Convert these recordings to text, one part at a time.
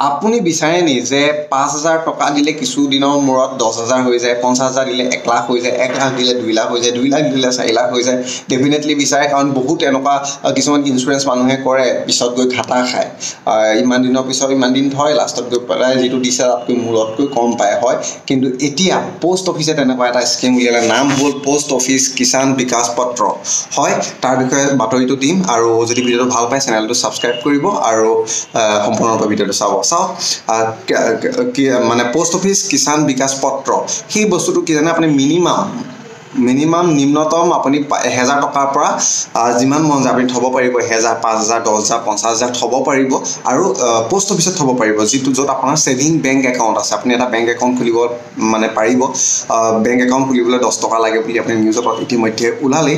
আপুনি বিচাৰে নি যে পাঁচ হাজাৰ টকা দিলে কিছুদিনৰ মূৰত দহ হাজাৰ হৈ যায় পঞ্চাছ হাজাৰ দিলে এক লাখ হৈ যায় এক লাখ দিলে দুই লাখ হৈ যায় দুই লাখ দিলে চাৰি লাখ হৈ যায় ডেফিনেটলি বিচাৰে কাৰণ বহুত এনেকুৱা কিছুমান ইঞ্চুৰেঞ্চ মানুহে কৰে পিছত গৈ ঘাটা খায়। ইমান দিনৰ পিছত ইমান দিন থয় লাষ্টত গৈ পেলাই যিটো দিছে তাতকৈ মূলতকৈ কম পায় হয়। কিন্তু এতিয়া পষ্ট অফিচে তেনেকুৱা এটা স্কিম উলিয়ালে নাম হ'ল পষ্ট অফিচ কিষাণ বিকাশ পত্ৰ। হয় তাৰ বিষয়ে বাতৰিটো দিম আৰু যদি ভিডিঅ'টো ভাল পায় চেনেলটো ছাবস্ক্ৰাইব কৰিব আৰু সম্পূৰ্ণৰূপে ভিডিঅ'টো চাব। চাওক মানে পষ্ট অফিচ কিষাণ বিকাশ পত্ৰ। সেই বস্তুটো কি জানে আপুনি মিনিমাম মিনিমাম নিম্নতম আপুনি এহেজাৰ টকাৰ পৰা যিমান মন যায় আপুনি থ'ব পাৰিব এহেজাৰ পাঁচ হাজাৰ দহ হাজাৰ পঞ্চাছ হাজাৰ থ'ব পাৰিব আৰু পষ্ট অফিচত থ'ব পাৰিব যিটো য'ত আপোনাৰ ছেভিং বেংক একাউণ্ট আছে। আপুনি এটা বেংক একাউণ্ট খুলিব মানে পাৰিব। বেংক একাউণ্ট খুলিবলৈ দহ টকা লাগে বুলি আপুনি নিউজত ইতিমধ্যে ওলালেই।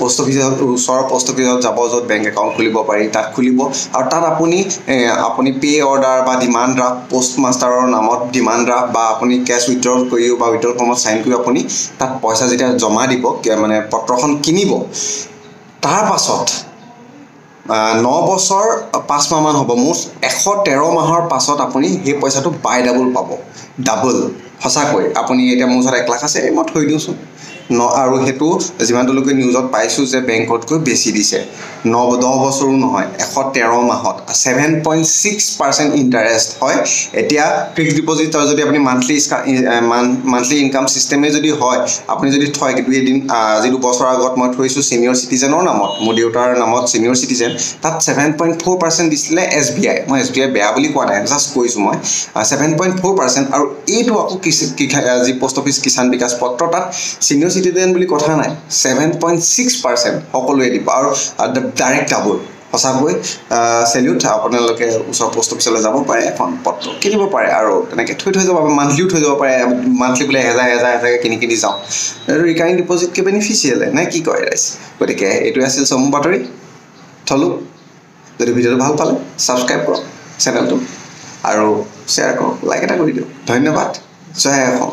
পষ্ট অফিচত ওচৰৰ পষ্ট অফিচত যাব য'ত বেংক একাউণ্ট খুলিব পাৰি তাত খুলিব। আৰু তাত আপুনি আপুনি পে' অৰ্ডাৰ বা ডিমাণ্ড ড্ৰাফ্ট পষ্ট মাষ্টাৰৰ নামত ডিমাণ্ড ড্ৰাফ্ট বা আপুনি কেছ উইথড্ৰল কৰিও বা উইথড্ৰল ফৰ্মত চাইন কৰিও আপুনি তাত পইচা যেতিয়া জমা দিব মানে পত্ৰখন কিনিব। তাৰ পাছত ন বছৰ পাঁচ মাহমান হ'ব মুঠ এশ তেৰ মাহৰ পাছত আপুনি সেই পইচাটো বাই ডাবল পাব। ডাবল সঁচাকৈ। আপুনি এতিয়া মোৰ ওচৰত এক লাখ আছে মই থৈ দিওঁচোন। ন আৰু সেইটো যিমানটোলৈকে নিউজত পাইছোঁ যে বেংকতকৈ বেছি দিছে। ন দহ বছৰো নহয় এশ তেৰ মাহত। Seven point six percent interest হয়। এতিয়া ফিক্স ডিপজিট যদি আপুনি মান্থলি মান্থলি ইনকাম ছিষ্টেমে যদি হয় আপুনি যদি থয় দুই এদিন আজি দুবছৰৰ আগত মই থৈছোঁ ছিনিয়ৰ চিটিজেনৰ নামত মোৰ দেউতাৰ নামত ছিনিয়ৰ চিটিজেন তাত ছেভেন পইণ্ট ফ'ৰ পাৰ্চেণ্ট দিছিলে এছ বি আই মই এছ বি আই বেয়া বুলি কোৱা নাই জাষ্ট কৈছোঁ মই। ছেভেন পইণ্ট ফ'ৰ পাৰ্চেণ্ট আৰু এইটো আকৌ যি পষ্ট অফিচ কিষাণ বিকাশ পত্ৰ তাত ছিনিয়ৰ চিটিজেন বুলি কথা নাই। ছেভেন পইণ্ট ছিক্স পাৰ্চেণ্ট সকলোৱে দিব আৰু ডাইৰেক্ট ডাবল সঁচাকৈ চেলিউট আপোনালোকে ওচৰ পষ্ট অফিচলৈ যাব পাৰে এখন পত্ৰ কিনিব পাৰে আৰু তেনেকৈ থৈ থৈ যাব মান্থলিও থৈ যাব পাৰে মান্থলি বোলে এহেজাৰ এহেজাৰ এহেজাৰকৈ কিনি কিনি যাওঁ। এইটো ৰিকাৰিং ডিপজিটকৈ বেনিফিচিয়েলে নে কি কয় ৰাইজ গতিকে এইটোৱে আছিল চমু বাতৰি। থলোঁ যদি ভিডিঅ'টো ভাল পালে ছাবস্ক্ৰাইব কৰক চেনেলটো আৰু শ্বেয়াৰ কৰক লাইক এটা কৰি দিয়ক। ধন্যবাদ। জয় অসম